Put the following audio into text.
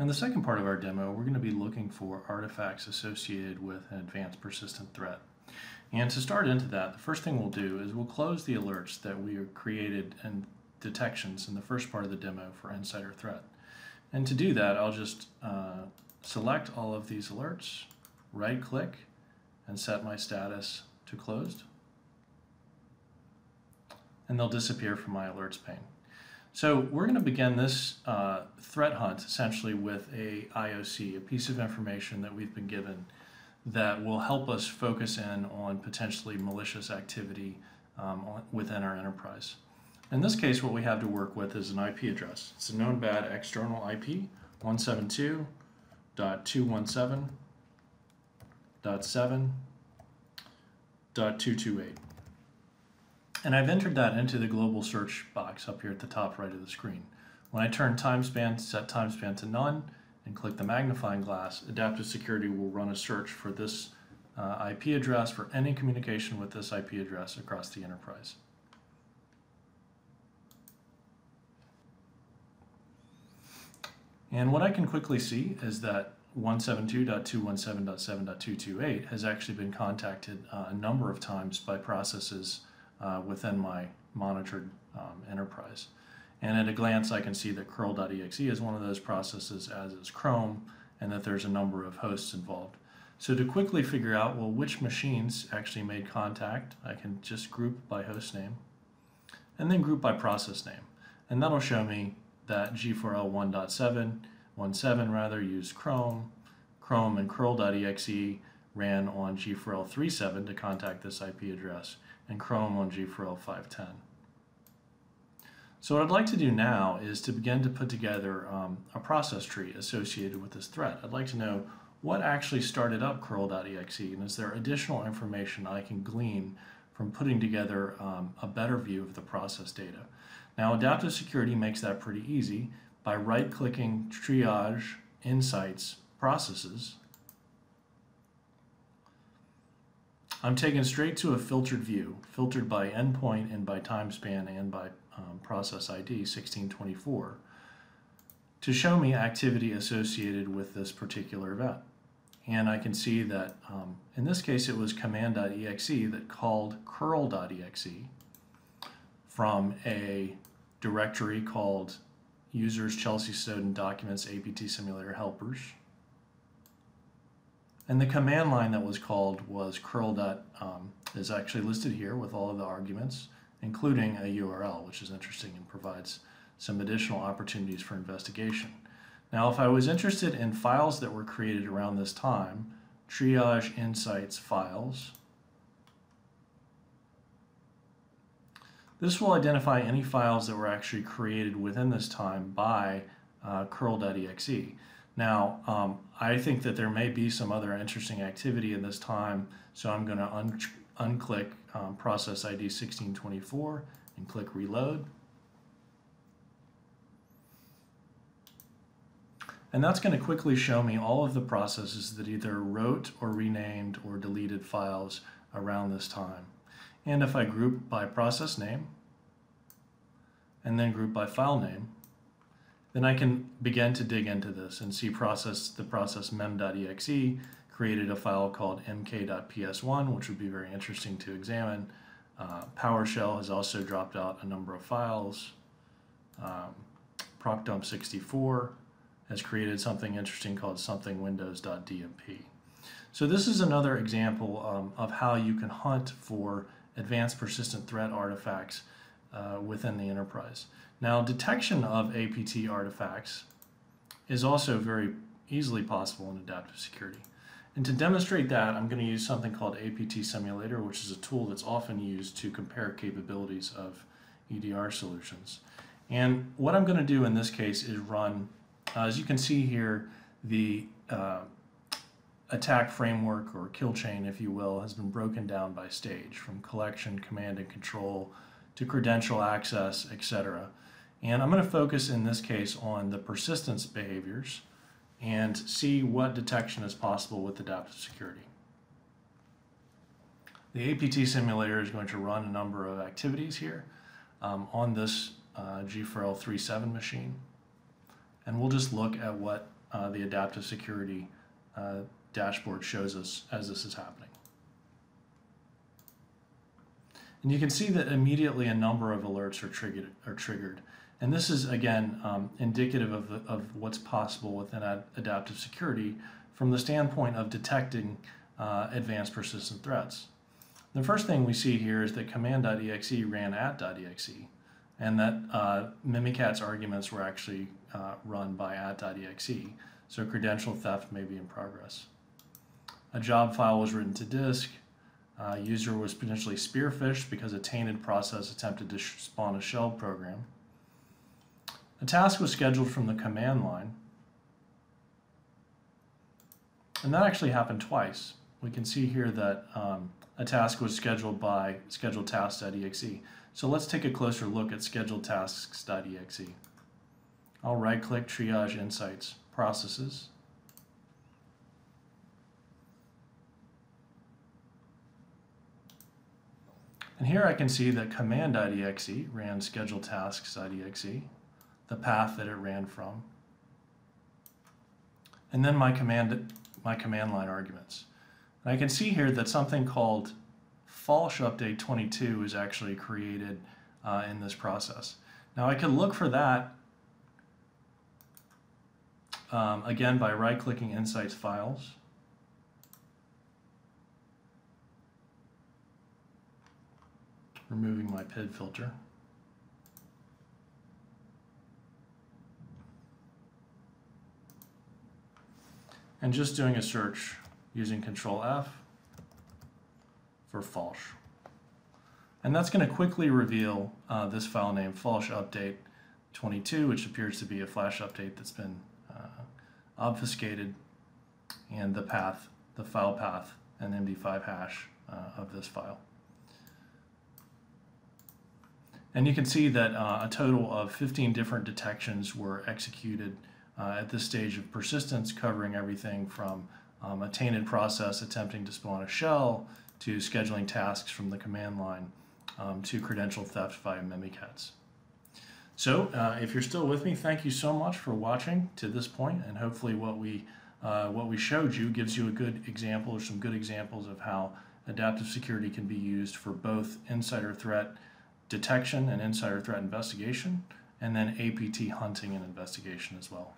In the second part of our demo, we're going to be looking for artifacts associated with an advanced persistent threat. And to start into that, the first thing we'll do is we'll close the alerts that we created and detections in the first part of the demo for insider threat. And to do that, I'll just uh, select all of these alerts, right click, and set my status to closed. And they'll disappear from my alerts pane. So we're going to begin this uh, threat hunt essentially with a IOC, a piece of information that we've been given that will help us focus in on potentially malicious activity um, within our enterprise. In this case, what we have to work with is an IP address. It's a known bad external IP, 172.217.7.228. And I've entered that into the global search box up here at the top right of the screen. When I turn time span, set time span to none, and click the magnifying glass, Adaptive Security will run a search for this uh, IP address for any communication with this IP address across the enterprise. And what I can quickly see is that 172.217.7.228 has actually been contacted uh, a number of times by processes uh, within my monitored um, enterprise. And at a glance, I can see that curl.exe is one of those processes, as is Chrome, and that there's a number of hosts involved. So to quickly figure out, well, which machines actually made contact, I can just group by host name, and then group by process name. And that'll show me that G4L 1.7, 1.7 rather, used Chrome. Chrome and curl.exe ran on G4L 3.7 to contact this IP address, and Chrome on G4L 5.10. So what I'd like to do now is to begin to put together um, a process tree associated with this threat. I'd like to know what actually started up curl.exe and is there additional information I can glean from putting together um, a better view of the process data. Now adaptive security makes that pretty easy by right-clicking triage insights processes. I'm taken straight to a filtered view, filtered by endpoint and by time span and by um, process ID 1624 to show me activity associated with this particular event. And I can see that um, in this case it was command.exe that called curl.exe from a directory called users Chelsea Snowden documents APT simulator helpers. And the command line that was called was curl. Um, is actually listed here with all of the arguments including a URL, which is interesting and provides some additional opportunities for investigation. Now, if I was interested in files that were created around this time, triage insights files, this will identify any files that were actually created within this time by uh, curl.exe. Now, um, I think that there may be some other interesting activity in this time, so I'm going to un unclick um, process ID 1624 and click reload. And that's going to quickly show me all of the processes that either wrote or renamed or deleted files around this time. And if I group by process name and then group by file name, then I can begin to dig into this and see process the process mem.exe created a file called mk.ps1, which would be very interesting to examine. Uh, PowerShell has also dropped out a number of files. Um, procdump64 has created something interesting called somethingwindows.dmp. So this is another example um, of how you can hunt for advanced persistent threat artifacts uh, within the enterprise. Now detection of APT artifacts is also very easily possible in adaptive security. And to demonstrate that, I'm going to use something called APT Simulator, which is a tool that's often used to compare capabilities of EDR solutions. And what I'm going to do in this case is run, uh, as you can see here, the uh, attack framework or kill chain, if you will, has been broken down by stage from collection, command and control to credential access, etc. And I'm going to focus in this case on the persistence behaviors and see what detection is possible with adaptive security. The APT simulator is going to run a number of activities here um, on this uh, G4L 3.7 machine. And we'll just look at what uh, the adaptive security uh, dashboard shows us as this is happening. And you can see that immediately a number of alerts are triggered. Are triggered. And this is, again, um, indicative of, the, of what's possible within ad adaptive security from the standpoint of detecting uh, advanced persistent threats. The first thing we see here is that command.exe ran at.exe, and that uh, Mimikatz arguments were actually uh, run by at.exe, so credential theft may be in progress. A job file was written to disk, uh, user was potentially spearphished because a tainted process attempted to spawn a shell program. A task was scheduled from the command line. And that actually happened twice. We can see here that um, a task was scheduled by scheduled tasks.exe. So let's take a closer look at scheduled tasks.exe. I'll right click triage insights processes And here I can see that command.exe ran schedule tasks.exe, the path that it ran from, and then my command, my command line arguments. And I can see here that something called false update 22 is actually created uh, in this process. Now I can look for that um, again by right-clicking Insights Files removing my PID filter. And just doing a search using Control F for false. And that's going to quickly reveal uh, this file name, false update 22, which appears to be a flash update that's been uh, obfuscated, and the path, the file path, and MD5 hash uh, of this file. And you can see that uh, a total of 15 different detections were executed uh, at this stage of persistence, covering everything from um, a tainted process attempting to spawn a shell to scheduling tasks from the command line um, to credential theft via Mimikatz. So uh, if you're still with me, thank you so much for watching to this point, and hopefully what we uh, what we showed you gives you a good example or some good examples of how adaptive security can be used for both insider threat detection and insider threat investigation, and then APT hunting and investigation as well.